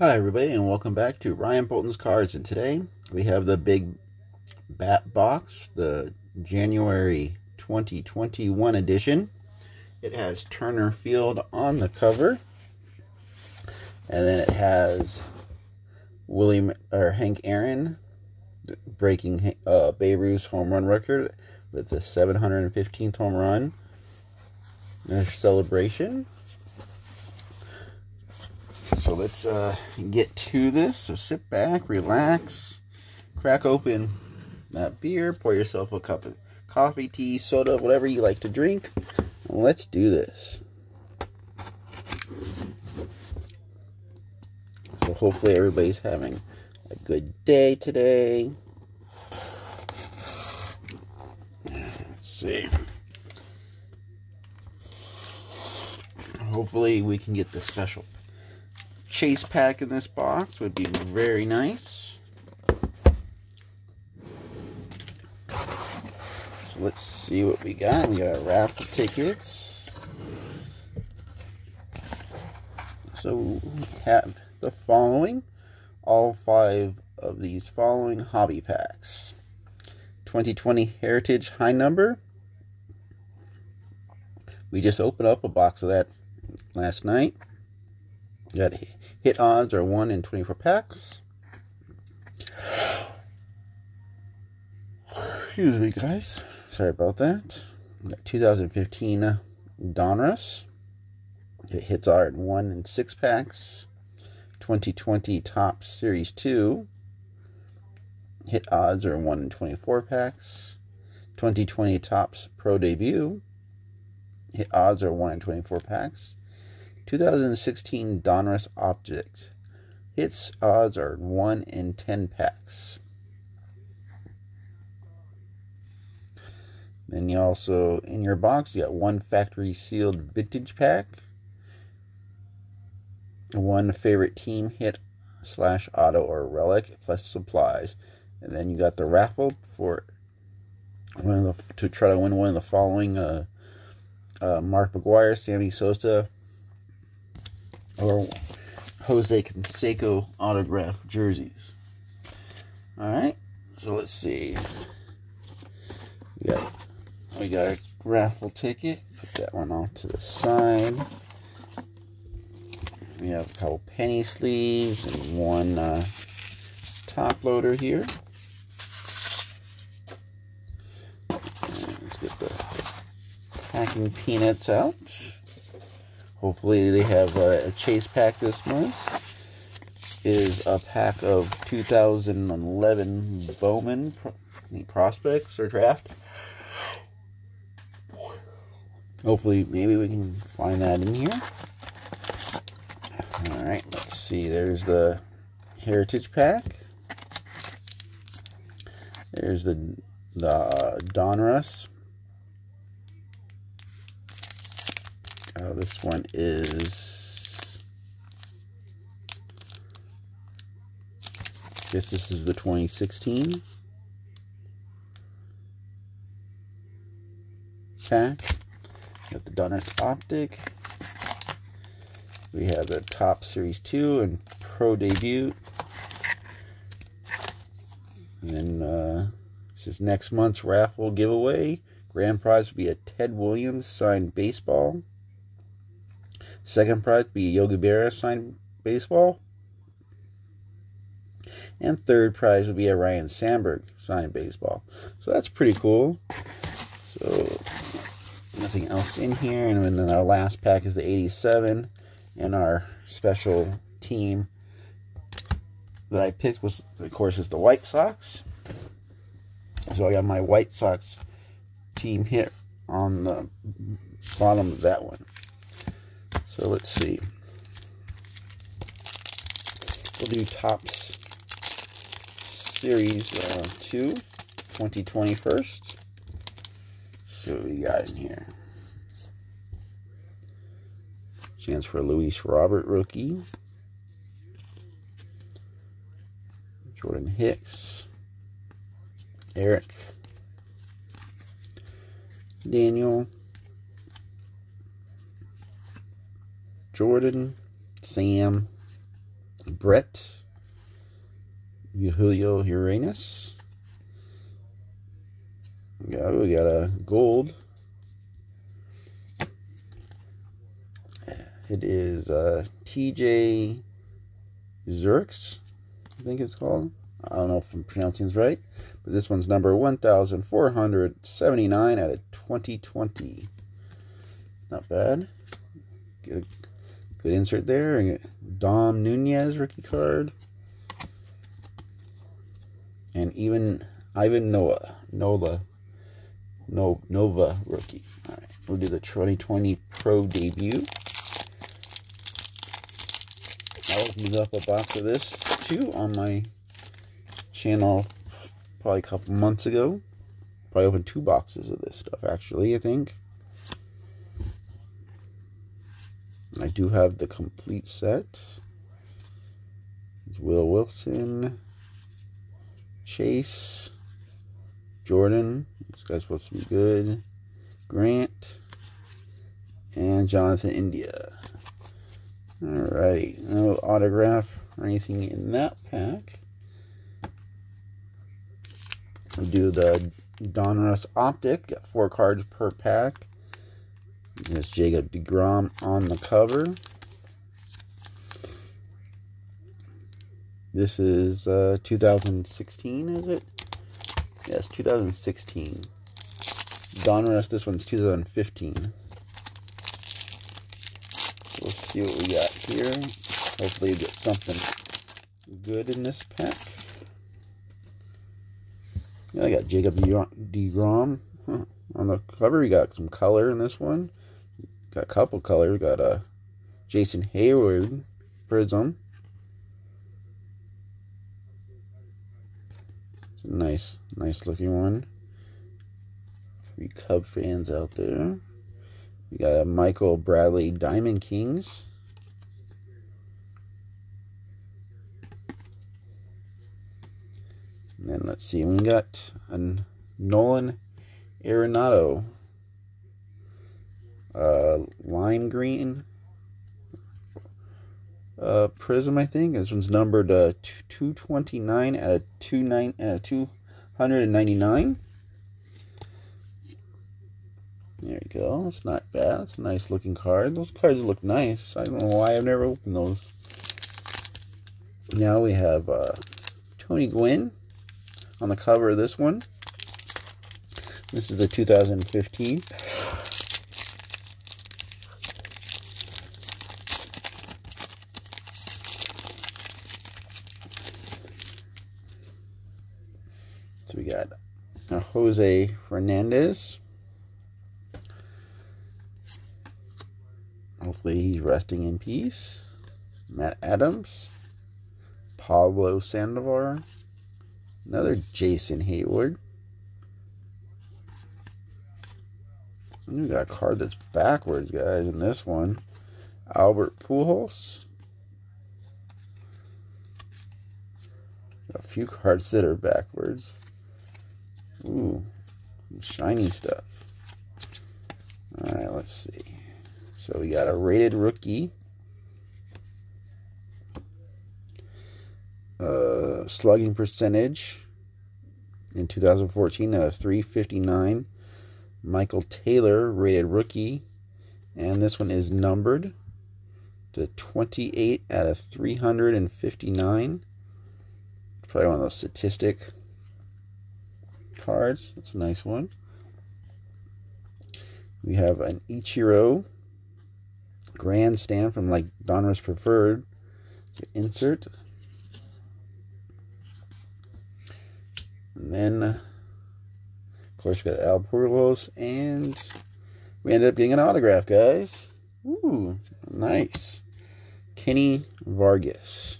Hi everybody and welcome back to Ryan Boulton's Cards and today we have the big bat box, the January 2021 edition. It has Turner Field on the cover and then it has William or Hank Aaron breaking uh, Babe Ruth's home run record with the 715th home run. Their celebration let's uh, get to this. So sit back, relax, crack open that beer, pour yourself a cup of coffee, tea, soda, whatever you like to drink. let's do this. So hopefully everybody's having a good day today. Let's see. Hopefully we can get the special chase pack in this box would be very nice. So let's see what we got. We got a raffle tickets. So we have the following. All five of these following hobby packs. 2020 Heritage High Number. We just opened up a box of that last night. Got hit odds are 1 in 24 packs. Excuse me, guys. Sorry about that. 2015 Donruss. It hits are in 1 in 6 packs. 2020 Topps Series 2. Hit odds are 1 in 24 packs. 2020 Topps Pro Debut. Hit odds are 1 in 24 packs. 2016 Donruss Optic. Its odds are 1 in 10 packs. Then you also, in your box, you got one factory sealed vintage pack, one favorite team hit slash auto or relic plus supplies. And then you got the raffle for one of the, to try to win one of the following uh, uh, Mark McGwire, Sammy Sosa, or Jose Canseco autograph jerseys. All right, so let's see. We got we got a raffle ticket. Put that one off to the side. We have a couple penny sleeves and one uh, top loader here. Let's get the packing peanuts out. Hopefully they have a, chase pack this month. Is a pack of 2011 Bowman prospects or draft. Hopefully, maybe we can find that in here. All right, let's see. There's the Heritage Pack. There's the the Donruss Uh, this one is. Guess this is the 2016 pack. Got the Donruss Optic. We have the Topps Series 2 and Pro Debut. And then uh, this is next month's raffle giveaway. Grand prize will be a Ted Williams signed baseball. Second prize be Yogi Berra signed baseball. And third prize would be a Ryne Sandberg signed baseball. So that's pretty cool. So nothing else in here. And then our last pack is the 87. And our special team that I picked was, of course, is the White Sox. So I got my White Sox team hit on the bottom of that one. So let's see. We'll do Topps Series uh, 2, 2020 first. So we got in here. Chance for Luis Robert rookie. Jordan Hicks. Eric. Daniel. Jordan, Sam, Brett, Julio Urías. Yeah, we got a gold. It is uh, TJ Zerks, I think it's called. I don't know if I'm pronouncing this right, but this one's number 1479 out of 2020. Not bad. Get a good insert there. Dom Nunez rookie card. And even Ivan Noah, Nola, no, Nova rookie. All right, we'll do the 2020 Pro debut. I opened up a box of this too on my channel probably a couple months ago. Probably opened two boxes of this stuff actually, I think. I do have the complete set. It's Will Wilson, Chase, Jordan. This guy's supposed to be good. Grant, and Jonathan India. Alrighty, no autograph or anything in that pack. We'll do the Donruss Optic, got four cards per pack. There's Jacob DeGrom on the cover. This is uh, 2016, is it? Yes, 2016. Donruss, this one's 2015 we'll see what we got here. Hopefully we get something good in this pack. Yeah, I got Jacob DeGrom. On the cover. We got some color in this one. Got a couple colors. Got a Jason Heyward Prism. It's a nice, nice looking one. Three Cub fans out there. We got a Michael Brantley Diamond Kings. And then let's see, we got a Nolan Arenado. Uh, lime green uh, prism, I think. This one's numbered uh, 229 out of 299. There you go. It's not bad. It's a nice looking card. Those cards look nice. I don't know why I've never opened those. Now we have uh, Tony Gwynn on the cover of this one. This is the 2015. So we got uh, Jose Fernandez. Hopefully he's resting in peace. Matt Adams. Pablo Sandoval. Another Jason Heyward. You got a card that's backwards, guys, in this one. Albert Pujols. A few cards that are backwards. Ooh, shiny stuff. All right, let's see. So we got a rated rookie. Uh, slugging percentage in 2014 of 359. Michael Taylor rated rookie. And this one is numbered to 28 out of 359. Probably one of those statistic cards. That's a nice one. We have an Ichiro grandstand from like Donruss Preferred. Insert. And then, course, we got Al Pujols, and we ended up getting an autograph, guys. Ooh, nice. Kenny Vargas.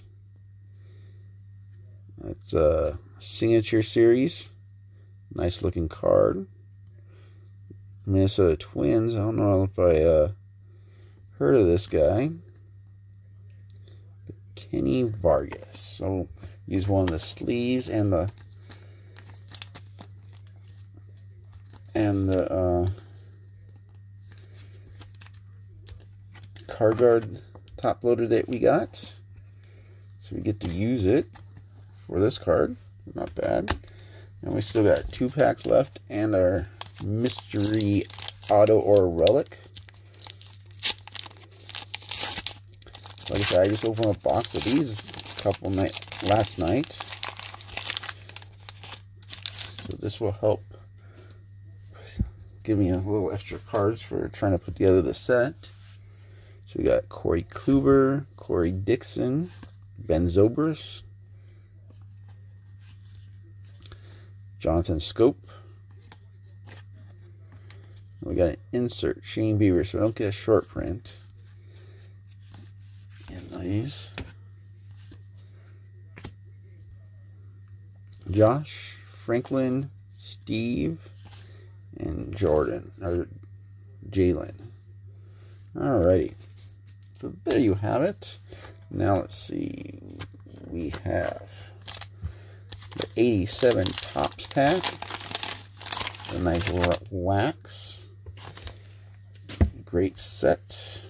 That's a signature series. Nice looking card. Minnesota Twins. I don't know if I uh, heard of this guy. Kenny Vargas. So use one of the sleeves and the and the uh, card guard top loader that we got. So we get to use it for this card. Not bad. And we still got two packs left and our mystery auto or relic. Like I said, I just opened a box of these a couple night last night. So this will help give me a little extra cards for trying to put together the set. So we got Corey Kluber, Corey Dixon, Ben Zobrist, Jonathan Schoop. We got an insert, Shane Bieber, so I don't get a short print in these. Josh, Franklin, Steve, and Jordan, or Jalen. Alrighty. So there you have it. Now let's see. We have the 87 Topps pack. A nice wax. Great set.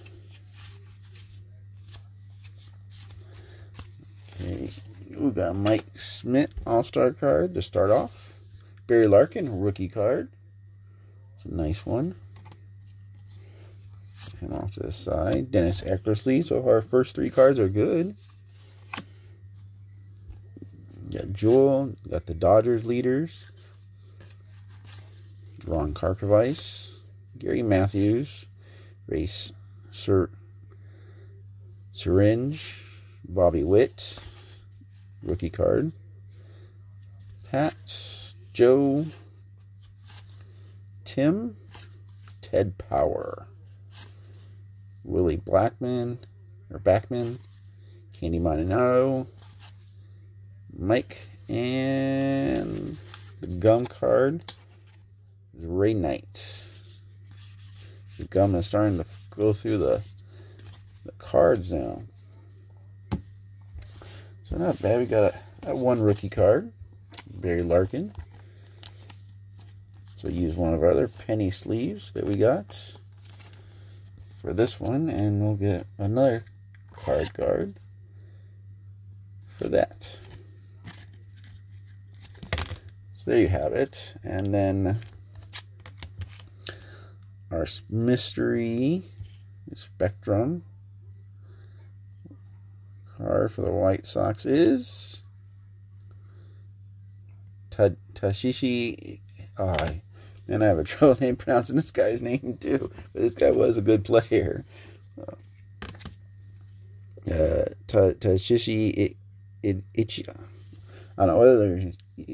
Okay, we got Mike Schmidt All-Star card to start off. Barry Larkin rookie card. A nice one. Him off to the side. Dennis Eckersley. So our first three cards are good. got Jewel. got the Dodgers leaders. Ron Karkovice. Gary Matthews. Race Sir Syringe. Bobby Witt. Rookie card. Pat. Joe. Tim. Ted Power. Willie Blackman, or Backman, Candy Maldonado, Mike, and the gum card Ray Knight. The gum is starting to go through the, the cards now. So not bad. We got a, a one rookie card, Barry Larkin. So use one of our other penny sleeves that we got for this one, and we'll get another card guard for that. So there you have it. And then our mystery spectrum card for the White Sox is Tashishi. Uh, and I have a trouble name pronouncing this guy's name too. But this guy was a good player. Uh, Tashishi Ichi. I don't know whether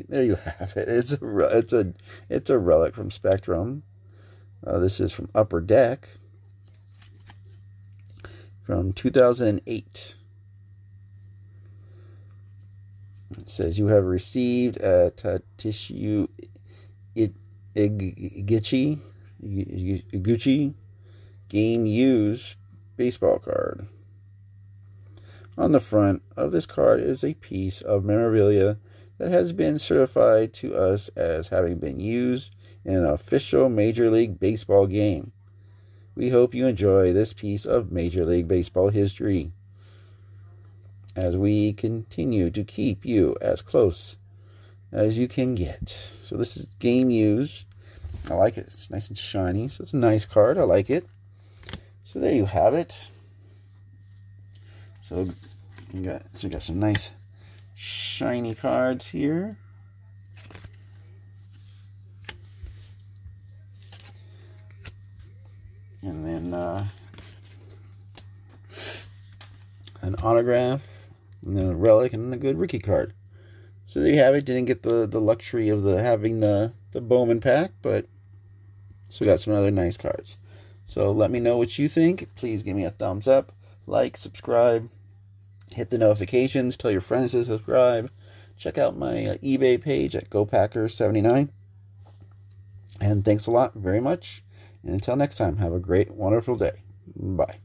there you have it. It's a it's a it's a relic from Spectrum. Uh, this is from Upper Deck from 2008. It says you have received a tissue it Iguchi, Iguchi game use baseball card. On the front of this card is a piece of memorabilia that has been certified to us as having been used in an official Major League Baseball game. We hope you enjoy this piece of Major League Baseball history as we continue to keep you as close as you can get. So this is game used. I like it. It's nice and shiny. So it's a nice card. I like it. So there you have it. So you got so you got some nice shiny cards here. And then uh, an autograph, and then a relic, and then a good rookie card. So there you have it. Didn't get the, the luxury of the having the, the Bowman pack, but so we got some other nice cards. So let me know what you think. Please give me a thumbs up, like, subscribe, hit the notifications, tell your friends to subscribe. Check out my uh, eBay page at GoPacker79. And thanks a lot very much. And until next time, have a great, wonderful day. Bye.